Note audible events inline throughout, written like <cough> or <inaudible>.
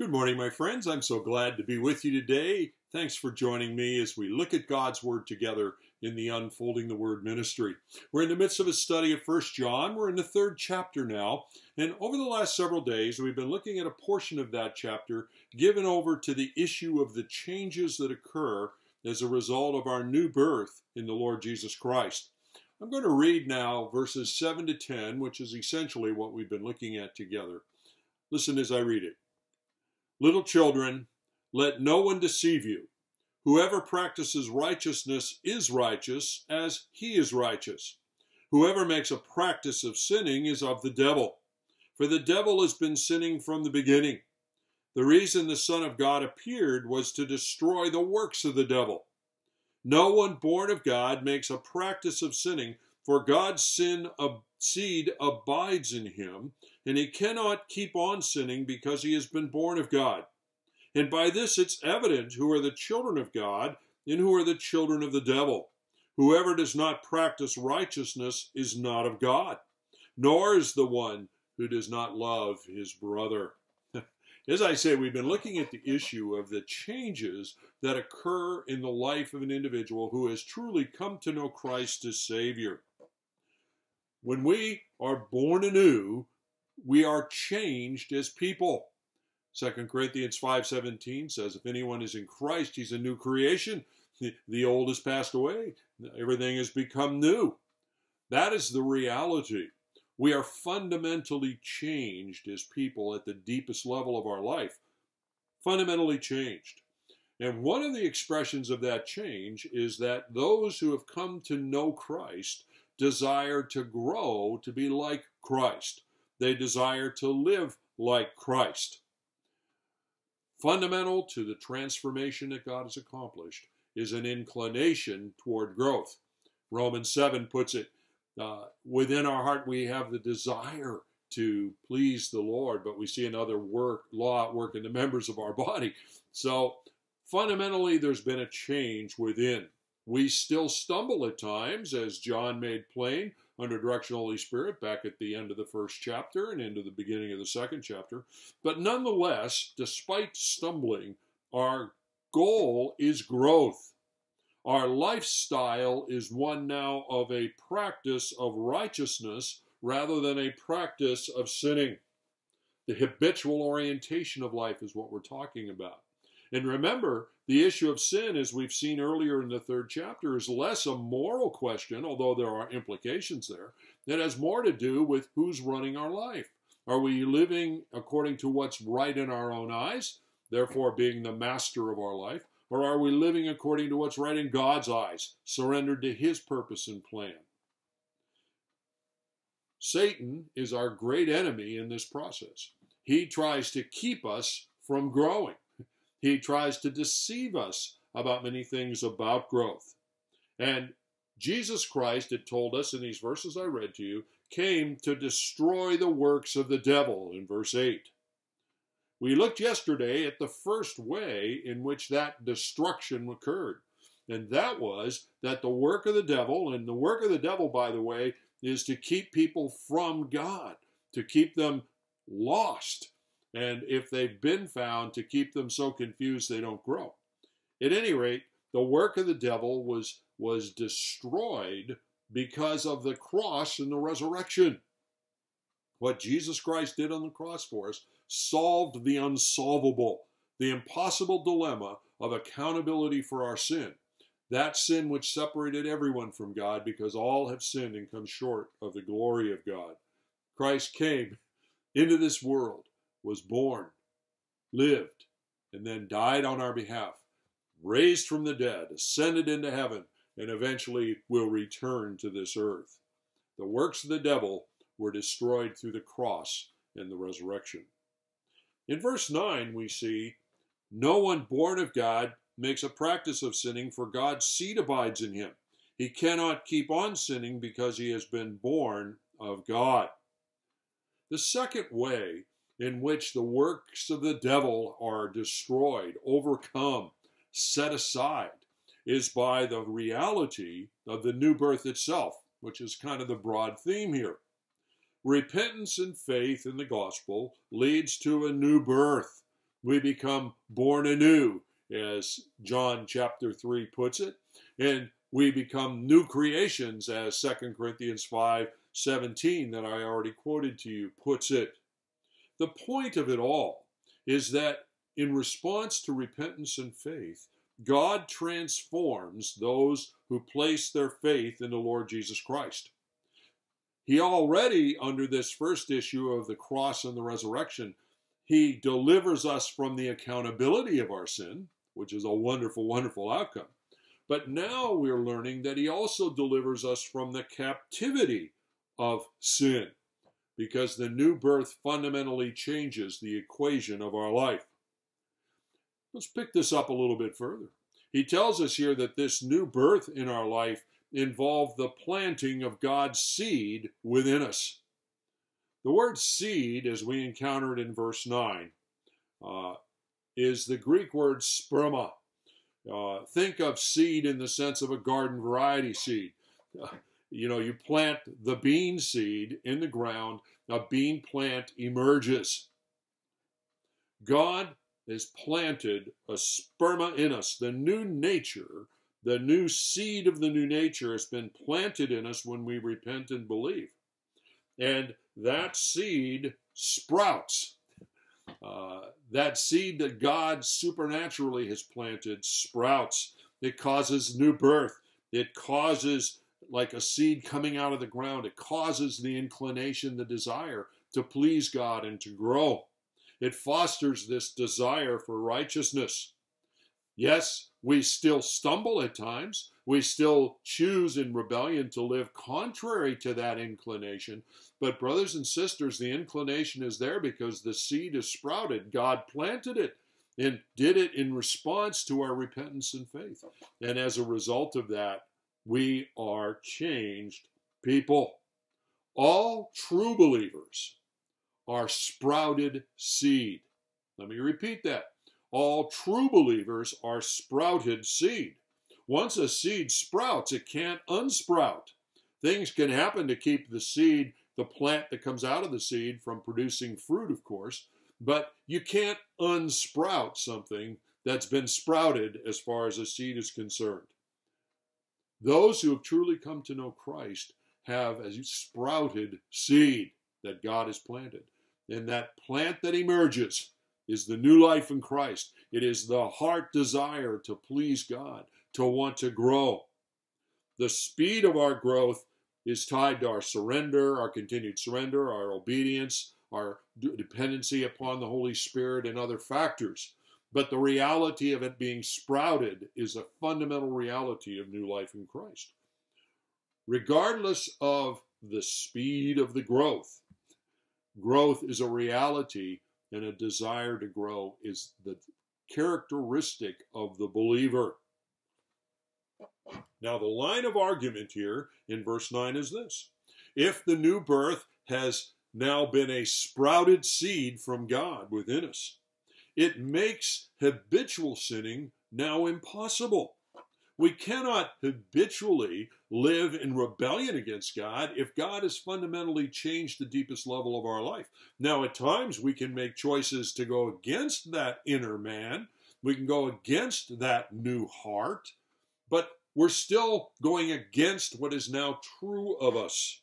Good morning, my friends. I'm so glad to be with you today. Thanks for joining me as we look at God's Word together in the Unfolding the Word ministry. We're in the midst of a study of First John. We're in the third chapter now. And over the last several days, we've been looking at a portion of that chapter given over to the issue of the changes that occur as a result of our new birth in the Lord Jesus Christ. I'm going to read now verses 7 to 10, which is essentially what we've been looking at together. Listen as I read it. Little children, let no one deceive you. Whoever practices righteousness is righteous as he is righteous. Whoever makes a practice of sinning is of the devil. For the devil has been sinning from the beginning. The reason the Son of God appeared was to destroy the works of the devil. No one born of God makes a practice of sinning, for God's sin of seed abides in him, and he cannot keep on sinning because he has been born of God. And by this it's evident who are the children of God and who are the children of the devil. Whoever does not practice righteousness is not of God, nor is the one who does not love his brother. <laughs> As I say, we've been looking at the issue of the changes that occur in the life of an individual who has truly come to know Christ as Savior. When we are born anew, we are changed as people. 2 Corinthians 5:17 says if anyone is in Christ he's a new creation. The old has passed away. Everything has become new. That is the reality. We are fundamentally changed as people at the deepest level of our life. Fundamentally changed. And one of the expressions of that change is that those who have come to know Christ desire to grow to be like Christ they desire to live like Christ Fundamental to the transformation that God has accomplished is an inclination toward growth. Romans 7 puts it uh, within our heart, we have the desire to please the Lord, but we see another work, law at work in the members of our body. So fundamentally, there's been a change within. We still stumble at times, as John made plain, under direction of the Holy Spirit back at the end of the first chapter and into the beginning of the second chapter. But nonetheless, despite stumbling, our goal is growth. Our lifestyle is one now of a practice of righteousness rather than a practice of sinning. The habitual orientation of life is what we're talking about. And remember, the issue of sin, as we've seen earlier in the third chapter, is less a moral question, although there are implications there. It has more to do with who's running our life. Are we living according to what's right in our own eyes, therefore being the master of our life? Or are we living according to what's right in God's eyes, surrendered to His purpose and plan? Satan is our great enemy in this process. He tries to keep us from growing. He tries to deceive us about many things about growth. And Jesus Christ, it told us in these verses I read to you, came to destroy the works of the devil in verse 8. We looked yesterday at the first way in which that destruction occurred. And that was that the work of the devil, and the work of the devil, by the way, is to keep people from God, to keep them lost, and if they've been found, to keep them so confused they don't grow. At any rate, the work of the devil was, was destroyed because of the cross and the resurrection. What Jesus Christ did on the cross for us solved the unsolvable, the impossible dilemma of accountability for our sin. That sin which separated everyone from God because all have sinned and come short of the glory of God. Christ came into this world was born, lived, and then died on our behalf, raised from the dead, ascended into heaven, and eventually will return to this earth. The works of the devil were destroyed through the cross and the resurrection. In verse 9, we see, No one born of God makes a practice of sinning, for God's seed abides in him. He cannot keep on sinning because he has been born of God. The second way in which the works of the devil are destroyed, overcome, set aside, is by the reality of the new birth itself, which is kind of the broad theme here. Repentance and faith in the gospel leads to a new birth. We become born anew, as John chapter 3 puts it, and we become new creations, as 2 Corinthians 5 17, that I already quoted to you, puts it. The point of it all is that in response to repentance and faith, God transforms those who place their faith in the Lord Jesus Christ. He already, under this first issue of the cross and the resurrection, he delivers us from the accountability of our sin, which is a wonderful, wonderful outcome. But now we're learning that he also delivers us from the captivity of sin, because the new birth fundamentally changes the equation of our life. Let's pick this up a little bit further. He tells us here that this new birth in our life involved the planting of God's seed within us. The word seed, as we encountered in verse 9, uh, is the Greek word sperma. Uh, think of seed in the sense of a garden variety seed. <laughs> You know, you plant the bean seed in the ground, a bean plant emerges. God has planted a sperma in us. The new nature, the new seed of the new nature has been planted in us when we repent and believe. And that seed sprouts. Uh, that seed that God supernaturally has planted sprouts. It causes new birth. It causes, like a seed coming out of the ground, it causes the inclination, the desire to please God and to grow. It fosters this desire for righteousness. Yes, we still stumble at times. We still choose in rebellion to live contrary to that inclination. But, brothers and sisters, the inclination is there because the seed is sprouted. God planted it and did it in response to our repentance and faith. And as a result of that, we are changed people. All true believers are sprouted seed. Let me repeat that. All true believers are sprouted seed. Once a seed sprouts, it can't unsprout. Things can happen to keep the seed, the plant that comes out of the seed, from producing fruit, of course, but you can't unsprout something that's been sprouted as far as a seed is concerned. Those who have truly come to know Christ have a sprouted seed that God has planted. And that plant that emerges is the new life in Christ. It is the heart desire to please God, to want to grow. The speed of our growth is tied to our surrender, our continued surrender, our obedience, our dependency upon the Holy Spirit, and other factors. But the reality of it being sprouted is a fundamental reality of new life in Christ. Regardless of the speed of the growth, growth is a reality and a desire to grow is the characteristic of the believer. Now, the line of argument here in verse 9 is this If the new birth has now been a sprouted seed from God within us, it makes habitual sinning now impossible. We cannot habitually live in rebellion against God if God has fundamentally changed the deepest level of our life. Now, at times we can make choices to go against that inner man, we can go against that new heart, but we're still going against what is now true of us.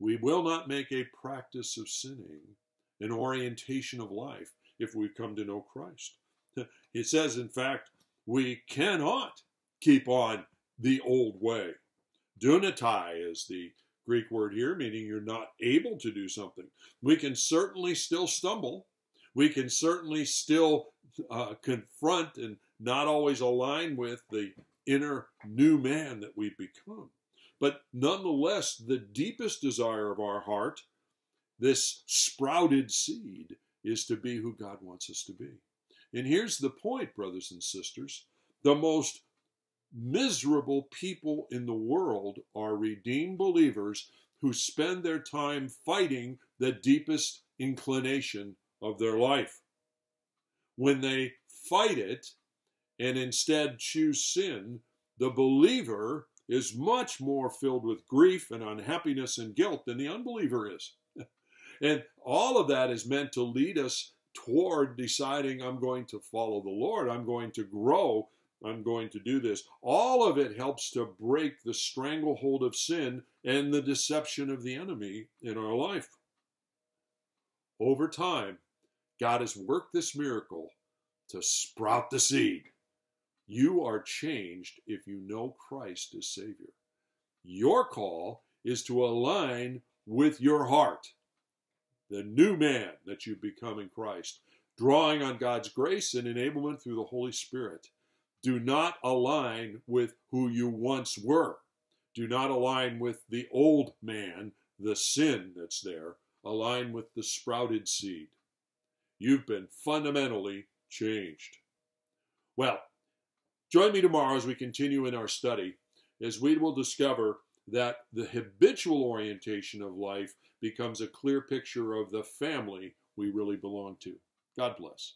We will not make a practice of sinning an orientation of life if we come to know Christ. It says, in fact, we cannot keep on the old way. Dunatai is the Greek word here, meaning you're not able to do something. We can certainly still stumble. We can certainly still uh, confront and not always align with the inner new man that we've become. But nonetheless, the deepest desire of our heart, this sprouted seed, is to be who God wants us to be. And here's the point, brothers and sisters the most miserable people in the world are redeemed believers who spend their time fighting the deepest inclination of their life. When they fight it and instead choose sin, the believer is much more filled with grief and unhappiness and guilt than the unbeliever is. And all of that is meant to lead us toward deciding I'm going to follow the Lord, I'm going to grow, I'm going to do this. All of it helps to break the stranglehold of sin and the deception of the enemy in our life. Over time, God has worked this miracle to sprout the seed. You are changed if you know Christ as Savior. Your call is to align with your heart, the new man that you become in Christ, drawing on God's grace and enablement through the Holy Spirit. Do not align with who you once were. Do not align with the old man, the sin that's there. Align with the sprouted seed. You've been fundamentally changed. Well, join me tomorrow as we continue in our study, as we will discover that the habitual orientation of life becomes a clear picture of the family we really belong to. God bless.